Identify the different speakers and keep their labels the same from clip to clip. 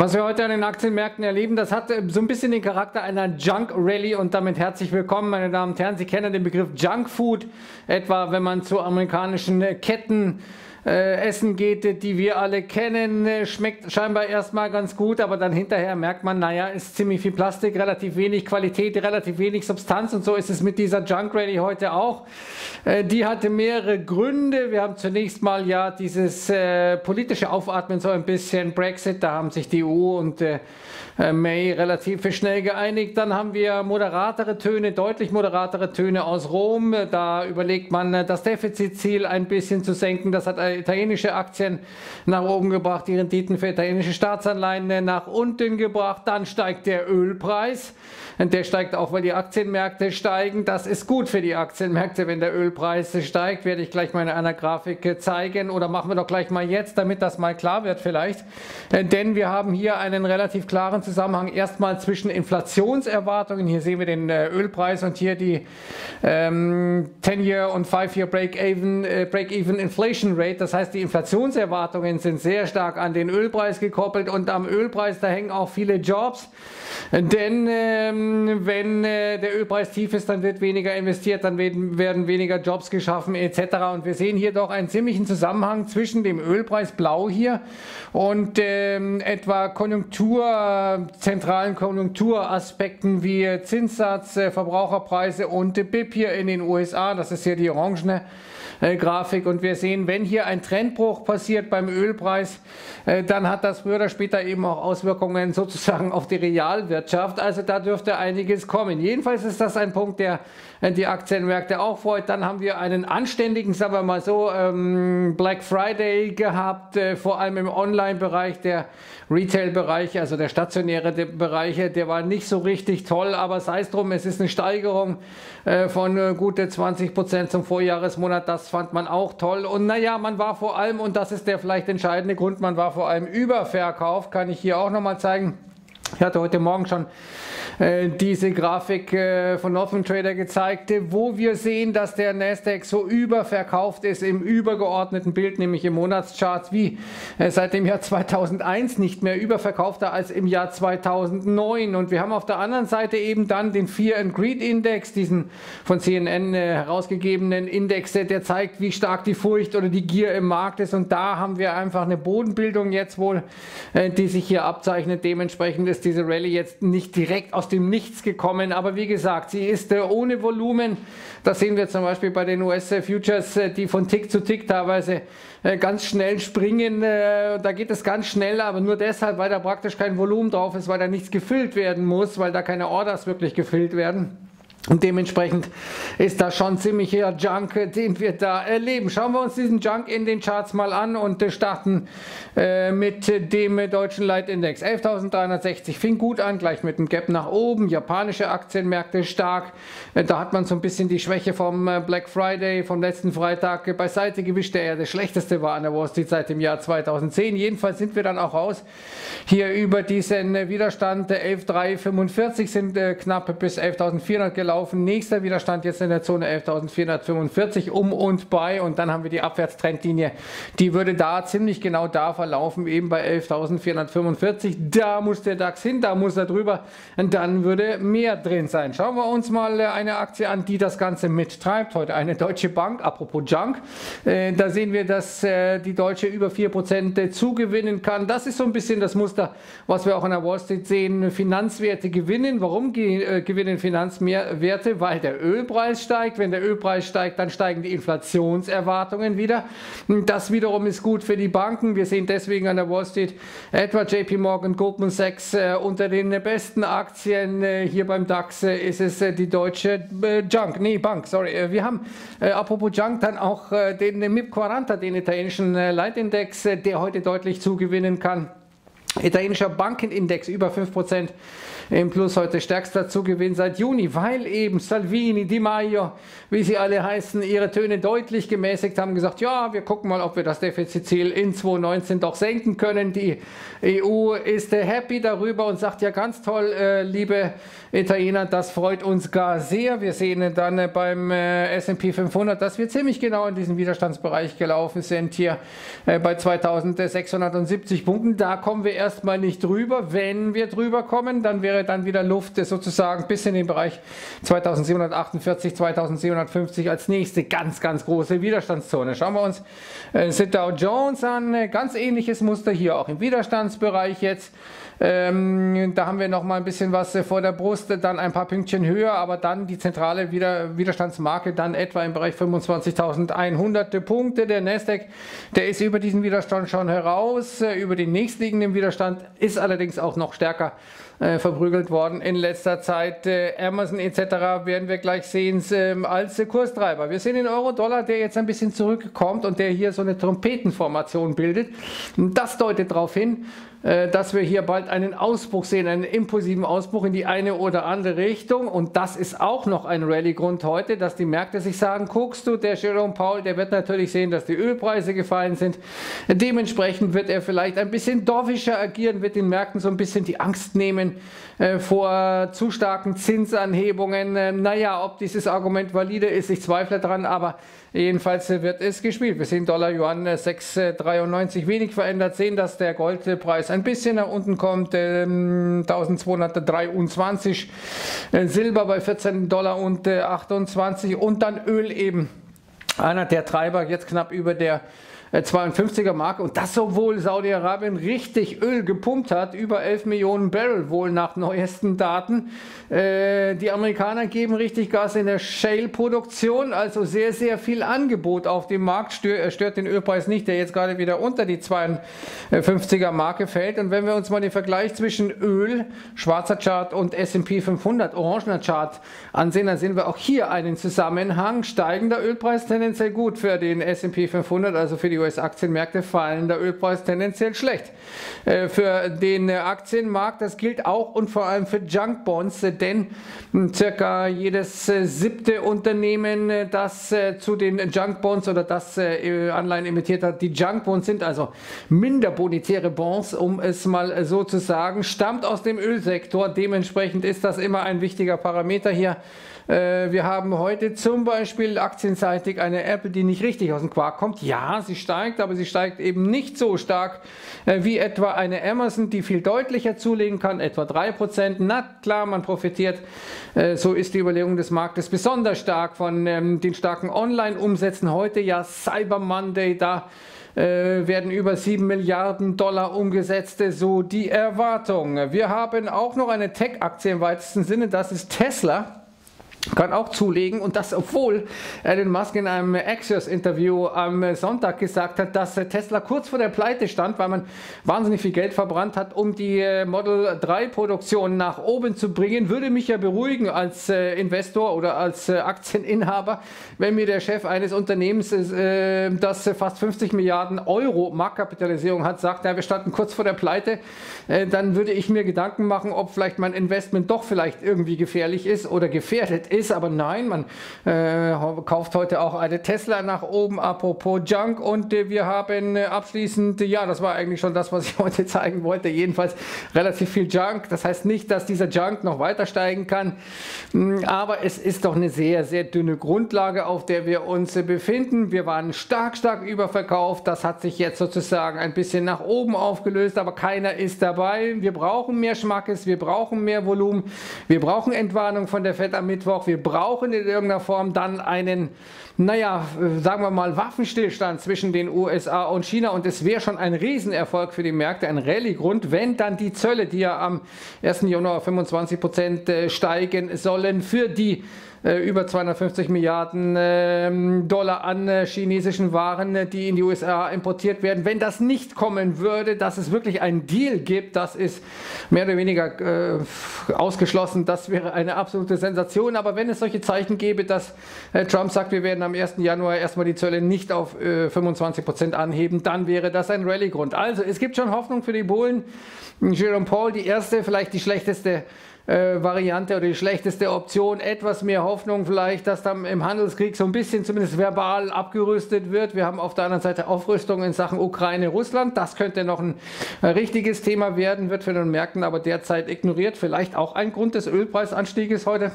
Speaker 1: Was wir heute an den Aktienmärkten erleben, das hat äh, so ein bisschen den Charakter einer Junk Rally und damit herzlich willkommen, meine Damen und Herren. Sie kennen den Begriff Junk Food, etwa wenn man zu amerikanischen Ketten äh, Essen geht, die wir alle kennen, äh, schmeckt scheinbar erstmal ganz gut, aber dann hinterher merkt man, naja, ist ziemlich viel Plastik, relativ wenig Qualität, relativ wenig Substanz und so ist es mit dieser Junk Rally heute auch. Äh, die hatte mehrere Gründe. Wir haben zunächst mal ja dieses äh, politische Aufatmen so ein bisschen Brexit, da haben sich die EU und äh, äh, May relativ schnell geeinigt. Dann haben wir moderatere Töne, deutlich moderatere Töne aus Rom. Da überlegt man, das Defizitziel ein bisschen zu senken. Das hat italienische Aktien nach oben gebracht, die Renditen für italienische Staatsanleihen nach unten gebracht. Dann steigt der Ölpreis. Der steigt auch, weil die Aktienmärkte steigen. Das ist gut für die Aktienmärkte, wenn der Ölpreis steigt. Werde ich gleich mal in einer Grafik zeigen. Oder machen wir doch gleich mal jetzt, damit das mal klar wird vielleicht. Denn wir haben hier einen relativ klaren Zusammenhang erstmal zwischen Inflationserwartungen. Hier sehen wir den äh, Ölpreis und hier die ähm, 10-Year und 5-Year Break-Even äh, Break Inflation Rate. Das heißt, die Inflationserwartungen sind sehr stark an den Ölpreis gekoppelt und am Ölpreis, da hängen auch viele Jobs. Denn ähm, wenn äh, der Ölpreis tief ist, dann wird weniger investiert, dann werden, werden weniger Jobs geschaffen etc. Und wir sehen hier doch einen ziemlichen Zusammenhang zwischen dem Ölpreis blau hier und ähm, etwa Konjunktur, zentralen Konjunkturaspekten wie Zinssatz, äh, Verbraucherpreise und BIP hier in den USA. Das ist hier die orangene äh, Grafik und wir sehen, wenn hier ein Trendbruch passiert beim Ölpreis, äh, dann hat das früher oder später eben auch Auswirkungen sozusagen auf die Realwirtschaft. Also da dürfte einiges kommen. Jedenfalls ist das ein Punkt, der die Aktienmärkte auch freut. Dann haben wir einen anständigen, sagen wir mal so, ähm, Black Friday gehabt, äh, vor allem im Online-Bereich, der Retail-Bereich, also der stationäre Bereich, der war nicht so richtig toll, aber sei es drum, es ist eine Steigerung von gute 20 Prozent zum Vorjahresmonat. Das fand man auch toll. Und naja, man war vor allem, und das ist der vielleicht entscheidende Grund, man war vor allem überverkauft, kann ich hier auch nochmal zeigen. Ich hatte heute Morgen schon äh, diese Grafik äh, von Northern Trader gezeigt, wo wir sehen, dass der Nasdaq so überverkauft ist im übergeordneten Bild, nämlich im Monatscharts, wie äh, seit dem Jahr 2001 nicht mehr überverkaufter als im Jahr 2009. Und wir haben auf der anderen Seite eben dann den Fear and Greed Index, diesen von CNN herausgegebenen Index, der zeigt, wie stark die Furcht oder die Gier im Markt ist. Und da haben wir einfach eine Bodenbildung jetzt wohl, die sich hier abzeichnet. Dementsprechend ist diese Rallye jetzt nicht direkt aus dem Nichts gekommen, aber wie gesagt, sie ist äh, ohne Volumen. Das sehen wir zum Beispiel bei den US-Futures, äh, die von Tick zu Tick teilweise äh, ganz schnell springen. Da geht es ganz schnell, aber nur deshalb, weil da praktisch kein Volumen drauf ist, weil da nichts gefüllt werden muss, weil da keine Orders wirklich gefüllt werden. Und dementsprechend ist das schon ziemlicher Junk, den wir da erleben. Schauen wir uns diesen Junk in den Charts mal an und starten äh, mit dem deutschen Leitindex. 11.360 fing gut an, gleich mit dem Gap nach oben. Japanische Aktienmärkte stark. Äh, da hat man so ein bisschen die Schwäche vom äh, Black Friday, vom letzten Freitag beiseite gewischt, der ja der schlechteste war an der Wall Street seit dem Jahr 2010. Jedenfalls sind wir dann auch raus. Hier über diesen Widerstand 11.345 sind knapp bis 11.400 gelaufen gelaufen. Nächster Widerstand jetzt in der Zone 11.445 um und bei und dann haben wir die Abwärtstrendlinie. Die würde da ziemlich genau da verlaufen, eben bei 11.445. Da muss der DAX hin, da muss er drüber und dann würde mehr drin sein. Schauen wir uns mal eine Aktie an, die das Ganze mittreibt. Heute eine Deutsche Bank, apropos Junk. Äh, da sehen wir, dass äh, die Deutsche über 4% zugewinnen kann. Das ist so ein bisschen das Muster, was wir auch an der Wall Street sehen. Finanzwerte gewinnen. Warum äh, gewinnen Finanzwerte? Werte, weil der Ölpreis steigt. Wenn der Ölpreis steigt, dann steigen die Inflationserwartungen wieder. Das wiederum ist gut für die Banken. Wir sehen deswegen an der Wall Street etwa JP Morgan, Goldman Sachs äh, unter den besten Aktien. Äh, hier beim DAX äh, ist es äh, die deutsche äh, Junk, nee, Bank, sorry. Äh, wir haben, apropos Junk, dann auch den MIP 40, den italienischen Leitindex, der heute deutlich zugewinnen kann. Italienischer Bankenindex über 5% im Plus heute stärkster Zugewinn seit Juni, weil eben Salvini, Di Maio, wie sie alle heißen, ihre Töne deutlich gemäßigt haben, gesagt, ja, wir gucken mal, ob wir das Defizitziel in 2019 doch senken können. Die EU ist happy darüber und sagt, ja, ganz toll, äh, liebe Italiener, das freut uns gar sehr. Wir sehen dann beim äh, S&P 500, dass wir ziemlich genau in diesen Widerstandsbereich gelaufen sind, hier äh, bei 2670 Punkten. Da kommen wir erstmal nicht drüber. Wenn wir drüber kommen, dann wäre dann wieder Luft sozusagen bis in den Bereich 2748, 2750 als nächste ganz, ganz große Widerstandszone. Schauen wir uns äh, Dow Jones an. Ganz ähnliches Muster hier auch im Widerstandsbereich jetzt. Ähm, da haben wir noch mal ein bisschen was äh, vor der Brust, dann ein paar Pünktchen höher, aber dann die zentrale Wider Widerstandsmarke dann etwa im Bereich 25.100 Punkte. Der Nasdaq, der ist über diesen Widerstand schon heraus, äh, über den nächstliegenden Widerstand ist allerdings auch noch stärker äh, verprügelt worden in letzter Zeit. Äh, Amazon etc. werden wir gleich sehen äh, als Kurstreiber. Wir sehen den Euro-Dollar, der jetzt ein bisschen zurückkommt und der hier so eine Trompetenformation bildet. Das deutet darauf hin, äh, dass wir hier bald einen Ausbruch sehen, einen impulsiven Ausbruch in die eine oder andere Richtung. Und das ist auch noch ein Rallye-Grund heute, dass die Märkte sich sagen, guckst du, der Jerome Paul, der wird natürlich sehen, dass die Ölpreise gefallen sind. Dementsprechend wird er vielleicht ein bisschen dorfischer agieren, wird den Märkten so ein bisschen die Angst nehmen äh, vor zu starken Zinsanhebungen. Äh, naja, ob dieses Argument valide ist, ich zweifle daran, aber Jedenfalls wird es gespielt. Wir sehen Dollar Yuan 6,93 wenig verändert, sehen, dass der Goldpreis ein bisschen nach unten kommt, 1223, ähm, äh, Silber bei 14 Dollar und 28 und dann Öl eben einer der Treiber jetzt knapp über der 52er Marke und das obwohl Saudi-Arabien richtig Öl gepumpt hat, über 11 Millionen Barrel wohl nach neuesten Daten. Äh, die Amerikaner geben richtig Gas in der Shale-Produktion, also sehr, sehr viel Angebot auf dem Markt, stört, stört den Ölpreis nicht, der jetzt gerade wieder unter die 52er Marke fällt. Und wenn wir uns mal den Vergleich zwischen Öl, schwarzer Chart und S&P 500, orangener Chart ansehen, dann sehen wir auch hier einen Zusammenhang. Steigender Ölpreis tendenziell gut für den S&P 500, also für die US-Aktienmärkte fallen der Ölpreis tendenziell schlecht. Äh, für den Aktienmarkt, das gilt auch und vor allem für Junkbonds, äh, denn hm, circa jedes äh, siebte Unternehmen, das zu den Junkbonds oder das Anleihen emittiert hat, die Junkbonds sind, also minder bonitäre Bonds, um es mal so zu sagen, stammt aus dem Ölsektor. Dementsprechend ist das immer ein wichtiger Parameter hier. Äh, wir haben heute zum Beispiel aktienseitig eine Apple, die nicht richtig aus dem Quark kommt. Ja, sie steigt, aber sie steigt eben nicht so stark äh, wie etwa eine Amazon, die viel deutlicher zulegen kann, etwa 3%. Na klar, man profitiert, äh, so ist die Überlegung des Marktes, besonders stark von ähm, den starken Online-Umsätzen. Heute ja Cyber Monday, da werden über 7 Milliarden Dollar umgesetzt, so die Erwartung. Wir haben auch noch eine Tech-Aktie im weitesten Sinne, das ist Tesla kann auch zulegen und das, obwohl Elon Musk in einem Axios-Interview am Sonntag gesagt hat, dass Tesla kurz vor der Pleite stand, weil man wahnsinnig viel Geld verbrannt hat, um die äh, Model 3-Produktion nach oben zu bringen. Würde mich ja beruhigen als äh, Investor oder als äh, Aktieninhaber, wenn mir der Chef eines Unternehmens, das fast 50 Milliarden Euro Marktkapitalisierung hat, sagt, ja, wir standen kurz vor der Pleite, dann würde ich mir Gedanken machen, ob vielleicht mein Investment doch vielleicht irgendwie gefährlich ist oder gefährdet ist, aber nein, man äh, kauft heute auch eine Tesla nach oben, apropos Junk und äh, wir haben äh, abschließend, ja, das war eigentlich schon das, was ich heute zeigen wollte, jedenfalls relativ viel Junk, das heißt nicht, dass dieser Junk noch weiter steigen kann, mm, aber es ist doch eine sehr, sehr dünne Grundlage, auf der wir uns äh, befinden. Wir waren stark, stark überverkauft, das hat sich jetzt sozusagen ein bisschen nach oben aufgelöst, aber keiner ist dabei. Wir brauchen mehr Schmackes, wir brauchen mehr Volumen, wir brauchen Entwarnung von der Fed am Mittwoch, auch, wir brauchen in irgendeiner Form dann einen, naja, sagen wir mal, Waffenstillstand zwischen den USA und China und es wäre schon ein Riesenerfolg für die Märkte, ein Rallye-Grund, wenn dann die Zölle, die ja am 1. Januar 25 Prozent äh, steigen sollen, für die über 250 Milliarden äh, Dollar an äh, chinesischen Waren, äh, die in die USA importiert werden. Wenn das nicht kommen würde, dass es wirklich einen Deal gibt, das ist mehr oder weniger äh, ausgeschlossen. Das wäre eine absolute Sensation. Aber wenn es solche Zeichen gäbe, dass äh, Trump sagt, wir werden am 1. Januar erstmal die Zölle nicht auf 25 Prozent anheben, dann wäre das ein Rallye-Grund. Also es gibt schon Hoffnung für die Bullen. Jerome Paul, die erste, vielleicht die schlechteste äh, Variante oder die schlechteste Option. Etwas mehr Hoffnung vielleicht, dass dann im Handelskrieg so ein bisschen zumindest verbal abgerüstet wird. Wir haben auf der anderen Seite Aufrüstung in Sachen Ukraine, Russland. Das könnte noch ein äh, richtiges Thema werden, wird von den Märkten aber derzeit ignoriert. Vielleicht auch ein Grund des Ölpreisanstieges heute.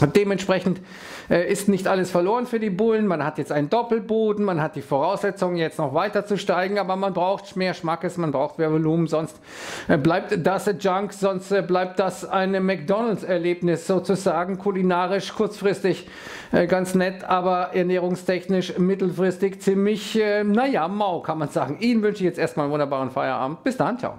Speaker 1: Dementsprechend äh, ist nicht alles verloren für die Bullen. Man hat jetzt einen Doppelboden, man hat die Voraussetzungen, jetzt noch weiter zu steigen, aber man braucht mehr Schmackes, man braucht mehr Volumen, sonst äh, bleibt das Junk, sonst äh, bleibt das ein McDonalds-Erlebnis sozusagen, kulinarisch kurzfristig äh, ganz nett, aber ernährungstechnisch mittelfristig ziemlich, äh, naja, mau kann man sagen. Ihnen wünsche ich jetzt erstmal einen wunderbaren Feierabend. Bis dann, ciao.